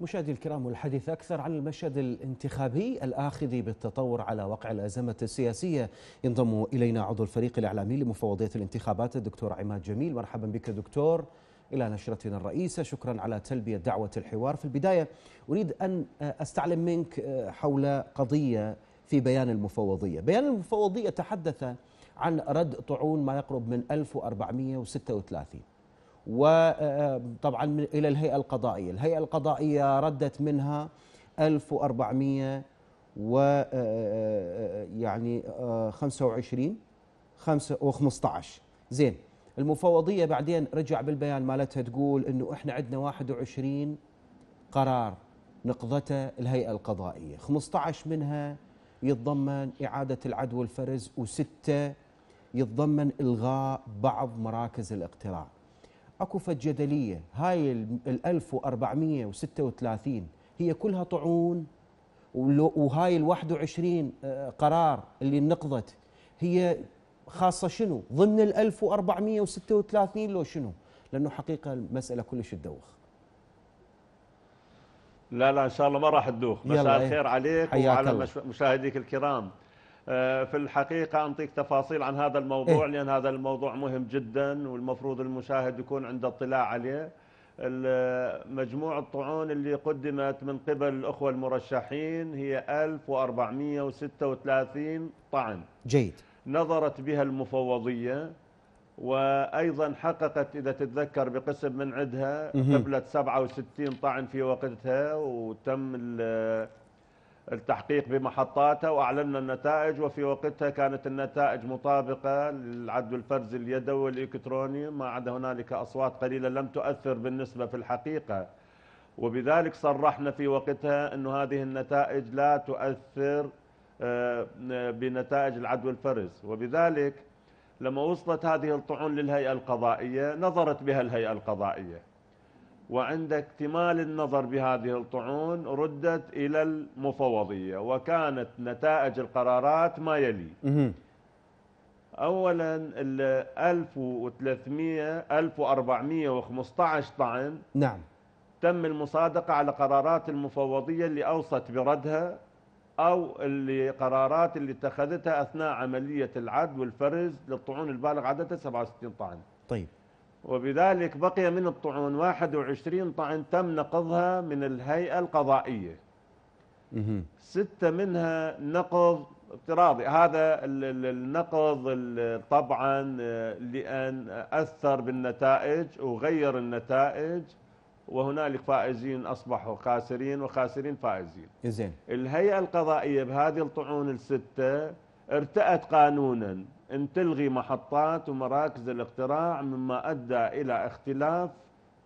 مشاهدي الكرام والحديث أكثر عن المشهد الانتخابي الآخذ بالتطور على وقع الأزمة السياسية ينضم إلينا عضو الفريق الإعلامي لمفوضية الانتخابات الدكتور عماد جميل. مرحبا بك دكتور. إلى نشرتنا الرئيسة شكرا على تلبية دعوة الحوار. في البداية أريد أن أستعلم منك حول قضية في بيان المفوضية. بيان المفوضية تحدث عن رد طعون ما يقرب من 1436 وطبعا إلى الهيئة القضائية. الهيئة القضائية ردت منها 1400 و يعني 25 و15 زين المفوضية بعدين رجع بالبيان مالتها تقول إنه إحنا عندنا 21 قرار نقضته الهيئة القضائية. 15 منها يتضمن إعادة العدو والفرز وستة يتضمن إلغاء بعض مراكز الاقتراع. أكو فد جدلية هاي ال 1436 هي كلها طعون وهاي ال 21 قرار اللي نقضت هي خاصة شنو؟ ضمن ال 1436 لو شنو؟ لأنه حقيقة المسألة كلش تدوخ. لا لا إن شاء الله ما راح تدوخ مساء الخير إيه. عليك وعلى الله. مشاهديك الكرام آه، في الحقيقة أنطيك تفاصيل عن هذا الموضوع إيه؟ لأن هذا الموضوع مهم جدا والمفروض المشاهد يكون عنده اطلاع عليه. مجموع الطعون اللي قدمت من قبل الأخوة المرشحين هي 1436 طعن. جيد. نظرت بها المفوضية وأيضا حققت إذا تتذكر بقسم من عندها قبلت 67 طعن في وقتها وتم التحقيق بمحطاتها واعلنا النتائج وفي وقتها كانت النتائج مطابقة للعد الفرز اليدوي والإلكتروني. ما عدا هنالك أصوات قليلة لم تؤثر بالنسبة في الحقيقة. وبذلك صرحنا في وقتها انه هذه النتائج لا تؤثر آه، بنتائج العدو الفرز وبذلك لما وصلت هذه الطعون للهيئة القضائية نظرت بها الهيئة القضائية. وعند اكتمال النظر بهذه الطعون ردت إلى المفوضية وكانت نتائج القرارات ما يلي. أولا ال 1300 1415 طعن نعم. تم المصادقة على قرارات المفوضية اللي أوصت بردها أو اللي قرارات اللي اتخذتها أثناء عملية العد والفرز للطعون البالغ عددها 67 طعن. طيب. وبذلك بقي من الطعون 21 طعن تم نقضها من الهيئة القضائية. ستة منها نقض افتراضي. هذا النقض طبعا لأن أثر بالنتائج وغير النتائج وهنالك فائزين أصبحوا خاسرين وخاسرين فائزين. زين الهيئة القضائية بهذه الطعون الستة ارتأت قانونا. أن تلغي محطات ومراكز الاقتراع مما أدى إلى اختلاف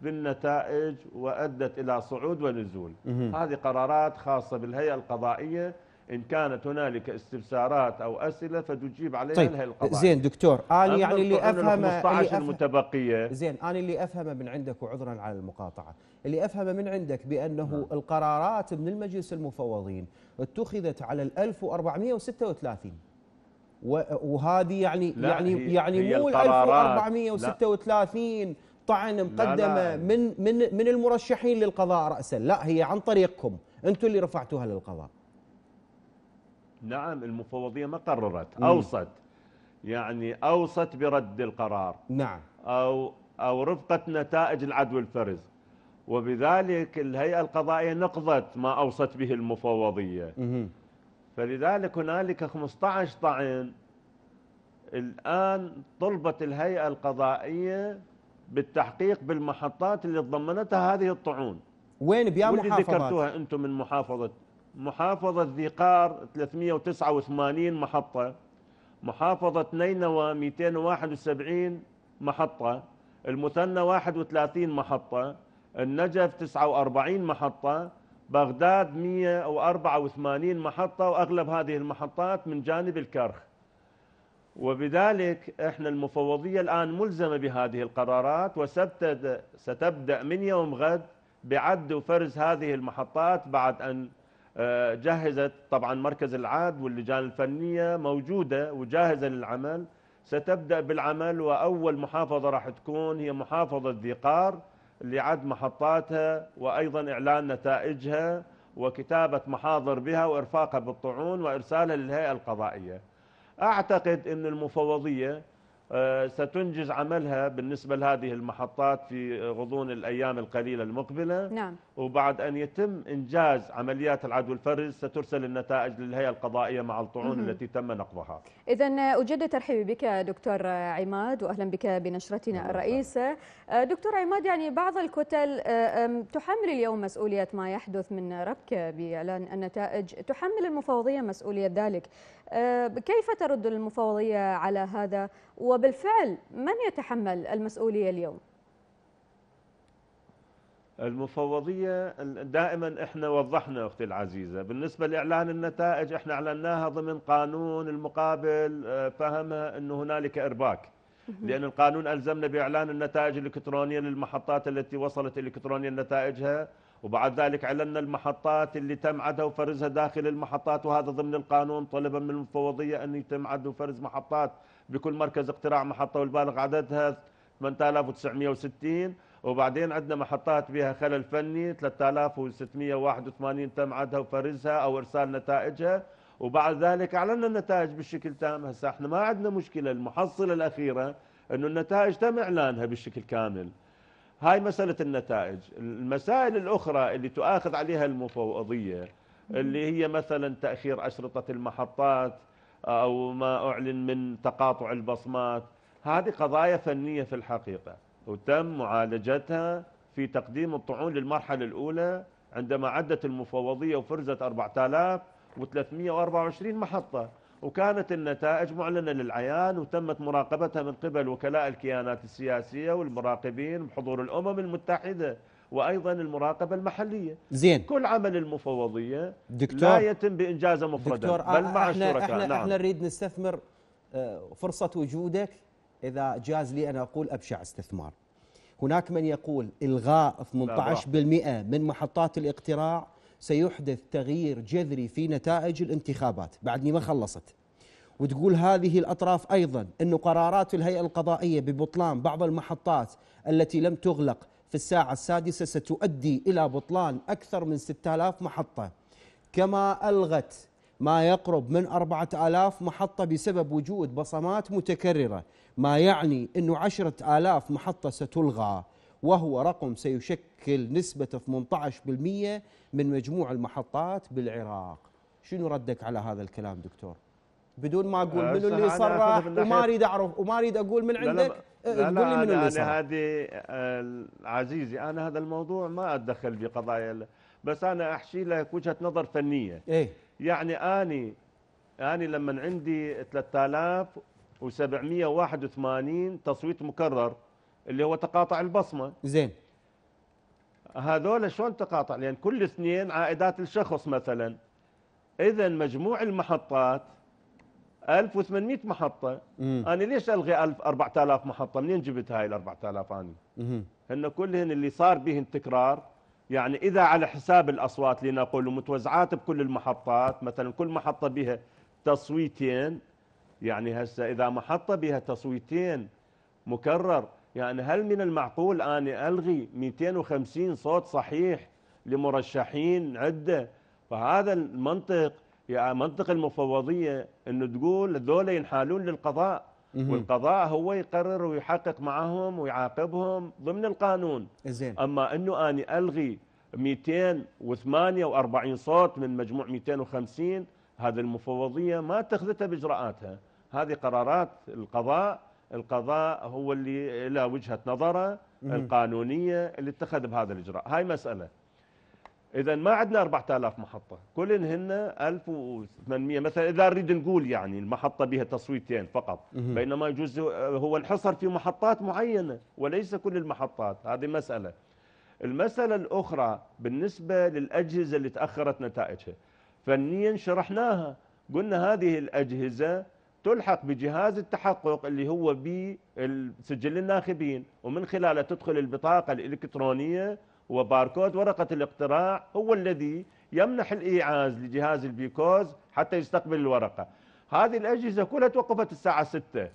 بالنتائج وأدت إلى صعود ونزول. هذه قرارات خاصة بالهيئة القضائية. إن كانت هنالك استفسارات أو أسئلة فتجيب عليها طيب الهيئة القضائية. زين دكتور أنا يعني اللي أفهم اللي أفهم المتبقية. زين أنا اللي أفهمه من عندك وعذرا على المقاطعة. اللي أفهمه من عندك بأنه نعم. القرارات من المجلس المفوضين اتخذت على ال 1436 وهذه يعني يعني هي يعني هي مو 1436 طعن مقدمه لا لا. من من من المرشحين للقضاء راسا. لا هي عن طريقكم. أنتم اللي رفعتوها للقضاء. نعم المفوضية ما قررت. أوصت. يعني أوصت برد القرار. نعم. أو أو رفقت نتائج العدو الفرز. وبذلك الهيئة القضائية نقضت ما أوصت به المفوضية. فلذلك هنالك 15 طعن. الآن طلبت الهيئة القضائية بالتحقيق بالمحطات اللي تضمنتها هذه الطعون. وين؟ بيا محافظات. ذكرتوها أنتم من محافظة محافظة ذي قار 389 محطة محافظة نينوى 271 محطة المثنى 31 محطة النجف 49 محطة بغداد 184 محطة وأغلب هذه المحطات من جانب الكرخ. وبذلك إحنا المفوضية الآن ملزمة بهذه القرارات وستبدأ من يوم غد بعد وفرز هذه المحطات بعد أن آه، جهزت طبعا مركز العاد واللجان الفنية موجودة وجاهزة للعمل. ستبدأ بالعمل وأول محافظة راح تكون هي محافظة ذي قار. لعد محطاتها وأيضا إعلان نتائجها وكتابة محاضر بها وإرفاقها بالطعون وإرسالها للهيئة القضائية. أعتقد أن المفوضية ستنجز عملها بالنسبة لهذه المحطات في غضون الأيام القليلة المقبلة. نعم. وبعد أن يتم إنجاز عمليات العدو الفرز سترسل النتائج للهيئة القضائية مع الطعون التي تم نقضها. إذا أجدد ترحيبي بك دكتور عماد وأهلا بك بنشرتنا الرئيسة. آه، دكتور عماد يعني بعض الكتل آه، تحمل اليوم مسؤولية ما يحدث من ربكة بإعلان النتائج؟ تحمل المفوضية مسؤولية ذلك كيف ترد المفوضية على هذا؟ وبالفعل من يتحمل المسؤولية اليوم؟ المفوضية دائما إحنا وضحنا أختي العزيزة بالنسبة لإعلان النتائج إحنا أعلناها ضمن قانون المقابل آه، فهمها إنه هنالك إرباك. لأن القانون ألزمنا بإعلان النتائج الإلكترونية للمحطات التي وصلت الكترونيا نتائجها. وبعد ذلك علنا المحطات اللي تم عدها وفرزها داخل المحطات وهذا ضمن القانون. طلبا من المفوضية أن يتم عد وفرز محطات بكل مركز اقتراع محطة والبالغ عددها 8960 وبعدين عندنا محطات بها خلل فني 3681 تم عدها وفرزها أو إرسال نتائجها. وبعد ذلك أعلنا النتائج بالشكل تام. هسه إحنا ما عندنا مشكلة. المحصلة الأخيرة أنه النتائج تم إعلانها بالشكل كامل. هاي مسألة النتائج. المسائل الأخرى اللي تؤاخذ عليها المفوضية اللي هي مثلا تأخير أشرطة المحطات أو ما أعلن من تقاطع البصمات. هذه قضايا فنية في الحقيقة وتم معالجتها في تقديم الطعون للمرحلة الأولى عندما عدت المفوضية وفرزت 4324 محطة. وكانت النتائج معلنة للعيان وتمت مراقبتها من قبل وكلاء الكيانات السياسية والمراقبين بحضور الأمم المتحدة وأيضا المراقبة المحلية. زين. كل عمل المفوضية دكتور لا يتم بإنجازه مفردا دكتور بل مع إحنا الشركاء. إحنا, نعم. إحنا نريد نستثمر آه، فرصة وجودك إذا جاز لي أن أقول أبشع استثمار. هناك من يقول إلغاء 18% من محطات الاقتراع سيحدث تغيير جذري في نتائج الانتخابات بعدني ما خلصت. وتقول هذه الأطراف أيضا أن قرارات الهيئة القضائية ببطلان بعض المحطات التي لم تغلق في الساعة السادسة ستؤدي إلى بطلان أكثر من 6000 محطة. كما ألغت ما يقرب من أربعة آلاف محطة بسبب وجود بصمات متكررة ما يعني أنه عشرة آلاف محطة ستلغى. وهو رقم سيشكل نسبة 18% من مجموع المحطات بالعراق. شنو ردك على هذا الكلام دكتور؟ بدون ما أقول آه، منو اللي صرح وما أريد أعرف وما أريد أقول من عندك لا لا قول لي منو اللي صرح. هذه آه، عزيزي أنا هذا الموضوع ما أتدخل بقضايا بس أنا احكي لك وجهة نظر فنية. إيه. يعني أني أني لما عندي 3781 تصويت مكرر. اللي هو تقاطع البصمة. زين. هذول شلون تقاطع؟ لأن كل اثنين عائدات الشخص مثلا. اذا مجموع المحطات 1800 محطة. مم. أنا ليش ألغي 1000 4000 محطة؟ منين جبت هاي ال 4000 اني هن كلهن اللي صار بهن تكرار يعني إذا على حساب الأصوات لنقول متوزعات بكل المحطات مثلا كل محطة بها تصويتين يعني هسه إذا محطة بها تصويتين مكرر يعني هل من المعقول أني ألغي 250 صوت صحيح لمرشحين عدة؟ فهذا المنطق يعني منطق المفوضية أنه تقول ذولا ينحالون للقضاء. والقضاء هو يقرر ويحقق معهم ويعاقبهم ضمن القانون. زين. أما أنه أني ألغي 248 صوت من مجموع 250 هذه المفوضية ما اتخذتها بإجراءاتها. هذه قرارات القضاء القضاء هو اللي له وجهة نظره القانونية اللي اتخذ بهذا الإجراء. هاي مسألة. إذا ما عندنا 4000 محطة. كلهن 1800 مثلا إذا نريد نقول يعني المحطة بها تصويتين فقط بينما يجوز هو انحصر في محطات معينة وليس كل المحطات. هذه مسألة. المسألة الأخرى بالنسبة للأجهزة اللي تأخرت نتائجها. فنيا شرحناها. قلنا هذه الأجهزة تلحق بجهاز التحقق اللي هو بسجل الناخبين ومن خلاله تدخل البطاقة الإلكترونية وباركود ورقة الاقتراع هو الذي يمنح الإيعاز لجهاز البيكوز حتى يستقبل الورقة. هذه الأجهزة كلها توقفت الساعة 6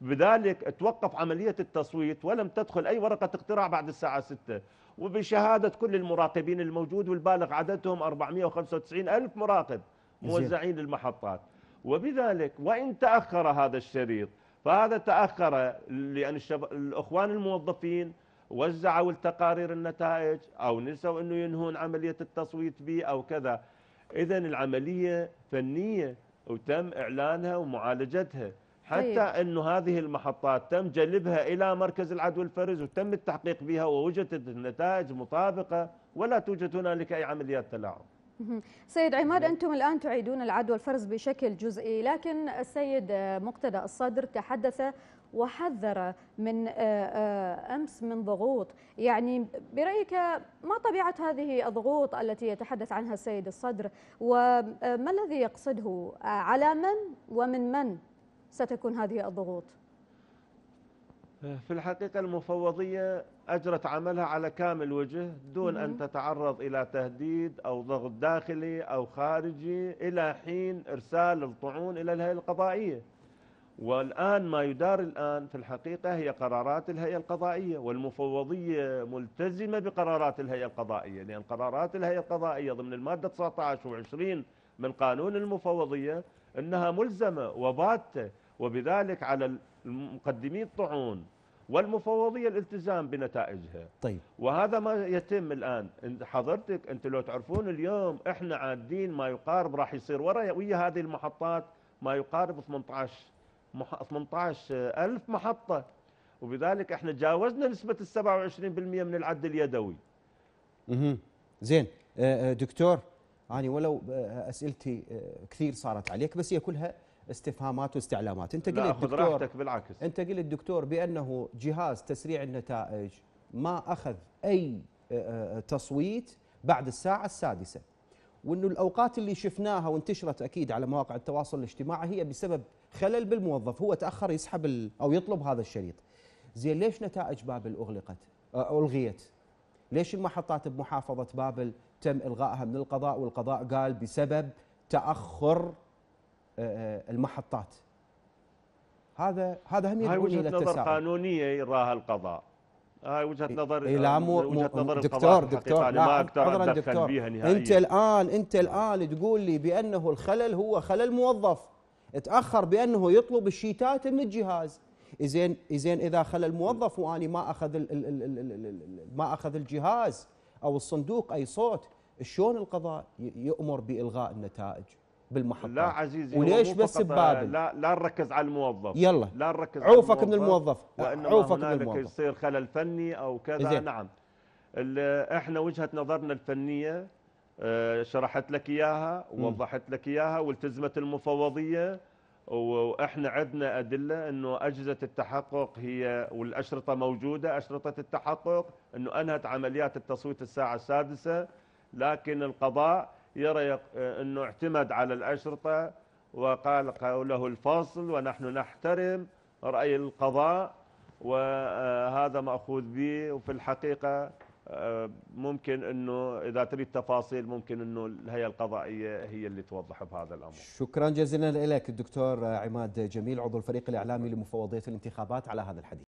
بذلك توقف عملية التصويت ولم تدخل أي ورقة اقتراع بعد الساعة 6 وبشهادة كل المراقبين الموجود والبالغ عددهم 495 ألف مراقب موزعين المحطات وبذلك وإن تأخر هذا الشريط فهذا تأخر لأن الشب... الأخوان الموظفين وزعوا التقارير النتائج أو نسوا أنه ينهون عملية التصويت به أو كذا. إذا العملية فنية وتم إعلانها ومعالجتها. حتى طيب. أنه هذه المحطات تم جلبها إلى مركز العدو الفرز وتم التحقيق بها ووجدت النتائج مطابقة ولا توجد هنالك أي عمليات تلاعب. سيد عماد أنتم الآن تعيدون العدوى الفرز بشكل جزئي لكن السيد مقتدى الصدر تحدث وحذر من آه، آه، أمس من ضغوط، يعني برأيك ما طبيعة هذه الضغوط التي يتحدث عنها السيد الصدر وما الذي يقصده؟ على من ومن من ستكون هذه الضغوط؟ في الحقيقة المفوضية أجرت عملها على كامل وجه دون أن تتعرض إلى تهديد أو ضغط داخلي أو خارجي إلى حين إرسال الطعون إلى الهيئة القضائية. والآن ما يدار الآن في الحقيقة هي قرارات الهيئة القضائية والمفوضية ملتزمة بقرارات الهيئة القضائية لأن قرارات الهيئة القضائية ضمن المادة 19 و20 من قانون المفوضية أنها ملزمة وباتة وبذلك على المقدمي الطعون والمفوضية الالتزام بنتائجها. طيب. وهذا ما يتم الآن. حضرتك أنت لو تعرفون اليوم إحنا عادين ما يقارب راح يصير. ورا ويا هذه المحطات ما يقارب 18 18 ألف محطة. وبذلك إحنا جاوزنا نسبة ال 27% من العد اليدوي. أها زين. آه، آه، دكتور أنا ولو آه، أسئلتي كثير صارت عليك بس هي كلها استفهامات واستعلامات. انت قلت دكتور راحتك بالعكس. انت قلت دكتور بأنه جهاز تسريع النتائج ما أخذ أي تصويت بعد الساعة السادسة. وإنه الأوقات اللي شفناها وانتشرت أكيد على مواقع التواصل الاجتماعي هي بسبب خلل بالموظف. هو تأخر يسحب أو يطلب هذا الشريط. زين ليش نتائج بابل أغلقت؟ آه، ألغيت؟ ليش المحطات بمحافظة بابل تم إلغائها من القضاء والقضاء قال بسبب تأخر آه، آه، المحطات. هذا هذا هم يدعوني إلى التساؤل. نظر قانونية يراها القضاء. هاي وجهة نظر لا مو وجهة نظر دكتور دكتور لا ما أقدر دكتور. بيها نهائيا. أنت الان أنت الآن تقول لي بأنه الخلل هو خلل موظف. تأخر بأنه يطلب الشيتات من الجهاز. زين زين إذا خلى الموظف واني ما أخذ ال ال ال ما أخذ الجهاز أو الصندوق أي صوت شلون القضاء يأمر بإلغاء النتائج؟ بالمحطات لا عزيزي وليش بس ببابل؟ لا لا نركز على الموظف. يلا. لا نركز عوفك من الموظف وإنما عوفك هنالك من الموظف. يصير خلل فني أو كذا. إزين. نعم. إحنا وجهة نظرنا الفنية آه، شرحت لك إياها ووضحت لك إياها والتزمت المفوضية وإحنا عندنا أدلة إنه أجهزة التحقق هي والأشرطة موجودة أشرطة التحقق إنه أنهت عمليات التصويت الساعة السادسة لكن القضاء يرى أنه اعتمد على الأشرطة وقال قوله الفصل ونحن نحترم رأي القضاء وهذا مأخوذ به وفي الحقيقة ممكن أنه إذا تريد تفاصيل ممكن أنه الهيئة القضائية هي اللي توضح بهذا الأمر. شكرا جزيلا لك الدكتور عماد جميل عضو الفريق الإعلامي لمفوضية الانتخابات على هذا الحديث.